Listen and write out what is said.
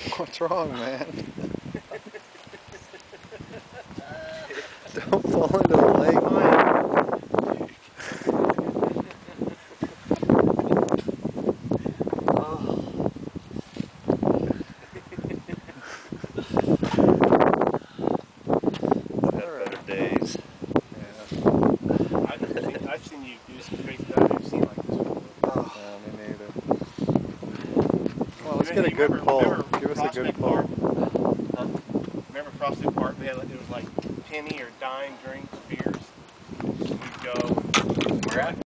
What's wrong, man? Don't fall into the lake. Had better days. Yeah. I've seen, I've seen you do some crazy dives I've seen let's get a good remember- pull. remember Give us a good pull. Park? Remember Frosted Park? They had it was like penny or dime drinks, beers. We'd go. Where at?